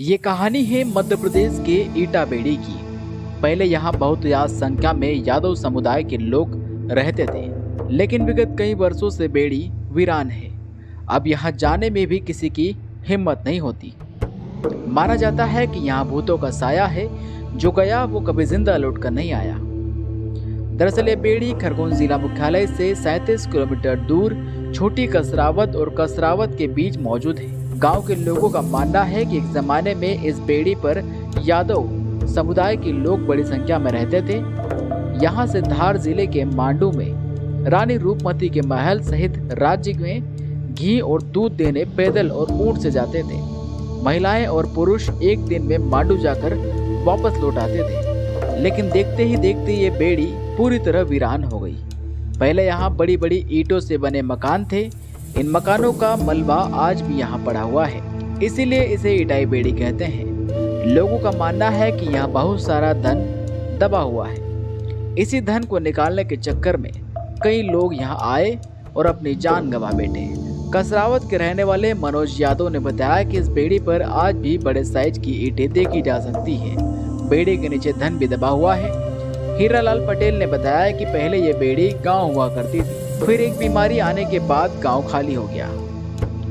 ये कहानी है मध्य प्रदेश के ईटा बेड़ी की। पहले यहाँ बहुत ज़्यादा संख्या में यादव समुदाय के लोग रहते थे, लेकिन विगत कई वर्षों से बेड़ी वीरान है। अब यहाँ जाने में भी किसी की हिम्मत नहीं होती। माना जाता है कि यहाँ भूतों का साया है, जो गया वो कभी ज़िंदा लौट कर नहीं आया। दरअसल ये बेड़ी खरगोन जिला मुख्यालय से 37 किलोमीटर दूर छोटी कसरावत और कसरावत के बीच मौजूद है। गाँव के लोगों का मानना है कि एक जमाने में इस बेड़ी पर यादव समुदाय के लोग बड़ी संख्या में रहते थे। यहाँ से धार ज़िले के मांडू में रानी रूपमती के महल सहित राज्य में घी और दूध देने, पैदल और ऊँट से जाते थे। महिलाएँ और पुरुष एक दिन में मांडू जाकर वापस लौट आते थे। लेकिन देखते ही देखते ये बेड़ी पूरी तरह वीरान हो गई। पहले यहाँ बड़ी बड़ी ईंटों से बने मकान थे इन मकानों का मलबा आज भी यहाँ पड़ा हुआ है। इसीलिए इसे इटाई बेड़ी कहते हैं। लोगों का मानना है कि यहाँ बहुत सारा धन दबा हुआ है। इसी धन को निकालने के चक्कर में कई लोग यहाँ आए और अपनी जान गंवा बैठे। कसरावत के रहने वाले मनोज यादव ने बताया कि इस बेड़ी पर आज भी बड़े साइज़ की ईंटें देखी जा सकती है। बेड़ी के नीचे धन भी दबा हुआ है। हीरालाल पटेल ने बताया कि पहले ये बेड़ी गाँव हुआ करती थी। फिर एक बीमारी आने के बाद गाँव खाली हो गया।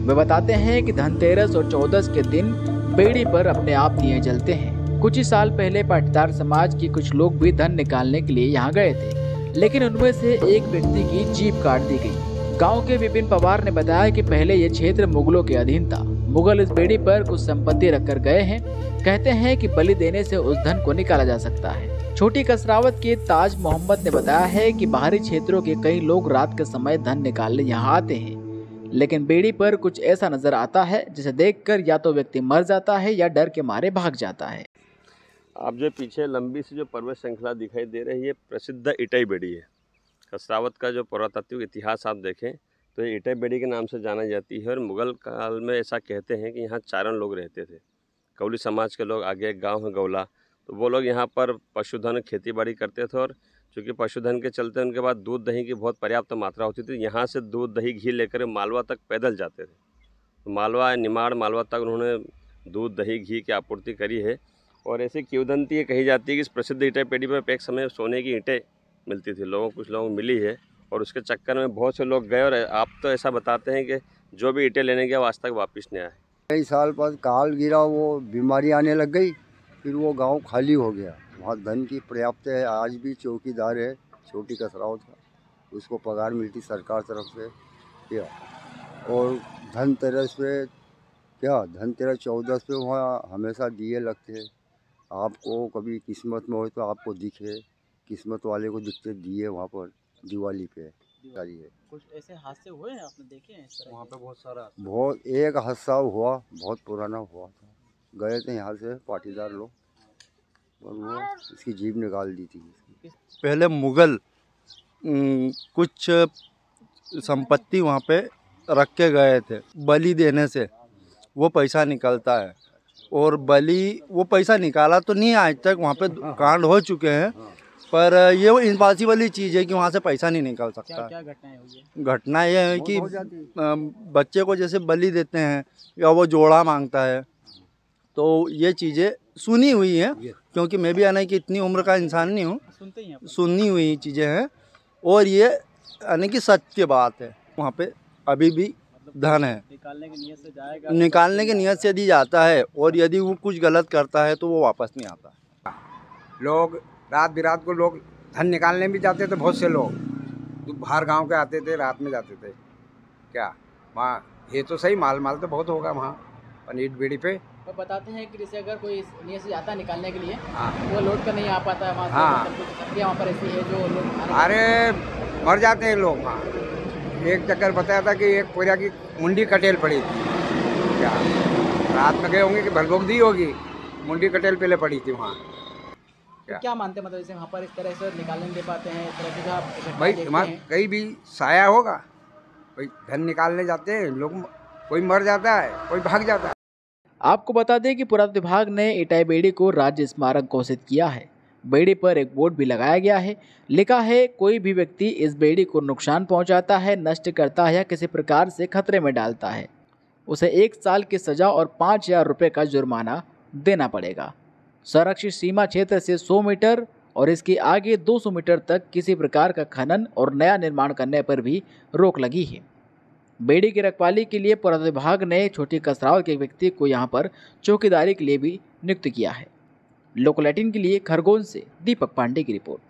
वे बताते हैं कि धनतेरस और चौदस के दिन बेड़ी पर अपने आप दिए जलते हैं। कुछ ही साल पहले पाटीदार समाज के कुछ लोग भी धन निकालने के लिए यहाँ गए थे, लेकिन उनमें से एक व्यक्ति की जीप काट दी गई। गाँव के विपिन पवार ने बताया कि पहले ये क्षेत्र मुगलों के अधीन था। मुगल इस बेड़ी पर कुछ संपत्ति रखकर गए हैं। कहते हैं कि बलि देने से उस धन को निकाला जा सकता है। छोटी कसरावत के ताज मोहम्मद ने बताया है कि बाहरी क्षेत्रों के कई लोग रात के समय धन निकालने यहाँ आते हैं। लेकिन बेड़ी पर कुछ ऐसा नज़र आता है, जिसे देखकर या तो व्यक्ति मर जाता है या डर के मारे भाग जाता है। आप जो पीछे लंबी सी जो पर्वत श्रृंखला दिखाई दे रही है, प्रसिद्ध इटाई बेड़ी है। कसरावत का जो पुरातात्विक इतिहास आप देखें तो ये इटाई बेड़ी के नाम से जाना जाती है और मुगल काल में ऐसा कहते हैं कि यहाँ चारण लोग रहते थे। कौली समाज के लोग, आगे गाँव है गौला तो वो लोग यहाँ पर पशुधन खेती बाड़ी करते थे और चूँकि पशुधन के चलते उनके बाद दूध दही की बहुत पर्याप्त मात्रा होती थी, यहाँ से दूध दही घी लेकर मालवा तक पैदल जाते थे। तो मालवा, निमाड़ मालवा तक उन्होंने दूध दही घी की आपूर्ति करी है और ऐसी किवदंती कही जाती है कि इस प्रसिद्ध ईंटें पेड़ी में एक समय सोने की ईंटें मिलती थी, लोगों कुछ लोगों को मिली है और उसके चक्कर में बहुत से लोग गए और आप तो ऐसा बताते हैं कि जो भी ईंटें लेने गया आज तक वापस नहीं आए कई साल बाद काल गिरा, वो बीमारी आने लग गई। फिर वो गाँव खाली हो गया। वहाँ धन की पर्याप्त है आज भी चौकीदार है छोटी कसरावत था। उसको पगार मिलती सरकार तरफ़ से क्या। और धनतेरस पे क्या? धनतेरस चौदस पे वहाँ हमेशा दिए लगते हैं। आपको कभी किस्मत में हो तो आपको दिखे किस्मत वाले को दिखते दिए वहाँ पर दिवाली पे। सारी है। कुछ ऐसे हादसे हुए हैं? आपने देखे हैं वहाँ पे बहुत सारा बहुत एक हादसा हुआ बहुत पुराना हुआ था। गए थे यहाँ से पाटीदार लोग। और वो इसकी जीप निकाल दी थी। पहले मुगल कुछ संपत्ति वहाँ पे रख के गए थे। बलि देने से वो पैसा निकलता है। और बलि वो पैसा निकाला तो नहीं आज तक वहाँ पे कांड हो चुके हैं। पर ये वो इम्पॉसिबल ही चीज़ है कि वहाँ से पैसा नहीं निकल सकता। क्या घटनाएँ घटना ये है कि बच्चे को जैसे बलि देते हैं या वो जोड़ा माँगता है। तो ये चीज़ें सुनी हुई हैं क्योंकि मैं भी यानी कि इतनी उम्र का इंसान नहीं हूँ। सुनते ही सुनी हुई चीज़ें हैं और ये यानी कि सत्य बात है। वहाँ पे अभी भी धन है। निकालने की नियत से जाएगा। निकालने की नियत से यदि जाता है और यदि वो कुछ गलत करता है तो वो वापस नहीं आता। लोग रात बिरात को लोग धन निकालने भी जाते थे बहुत से लोग। तो बाहर गाँव के आते थे रात में जाते थे। क्या? वहाँ ये तो सही माल माल तो बहुत होगा वहाँ। पनीर बीड़ी पे। तो बताते हैं कि जैसे अगर कोई नियत से जाता है निकालने के लिए हाँ। वो लौट कर नहीं आ पाता है वहाँ हाँ। मतलब वहाँ पर ऐसी है जो लोग अरे मर जाते हैं लोग वहाँ। एक चक्कर बताया था कि एक पूरा की मुंडी कटेल पड़ी थी। क्या? रात में गए होंगे कि भलभोग दी होगी? मुंडी कटेल पहले पड़ी थी वहाँ। तो क्या? मानते हैं मतलब जैसे वहाँ पर इस तरह से निकालने दे पाते हैं इस तरह की भाई वहाँ कहीं भी साया होगा। भाई धन निकालने जाते हैं लोग कोई मर जाता है कोई भाग जाता है। आपको बता दें कि पुरातत्व विभाग ने इटाई बेड़ी को राज्य स्मारक घोषित किया है। बेड़ी पर एक बोर्ड भी लगाया गया है। लिखा है, कोई भी व्यक्ति इस बेड़ी को नुकसान पहुंचाता है, नष्ट करता है या किसी प्रकार से खतरे में डालता है। उसे एक साल की सजा और पाँच हज़ार रुपये का जुर्माना देना पड़ेगा। संरक्षित सीमा क्षेत्र से 100 मीटर और इसके आगे 200 मीटर तक किसी प्रकार का खनन और नया निर्माण करने पर भी रोक लगी है। बेड़ी की रखवाली के लिए पुरातत्व विभाग ने छोटी कसराव के व्यक्ति को यहाँ पर चौकीदारी के लिए भी नियुक्त किया है। लोकलैटिन के लिए खरगोन से दीपक पांडे की रिपोर्ट।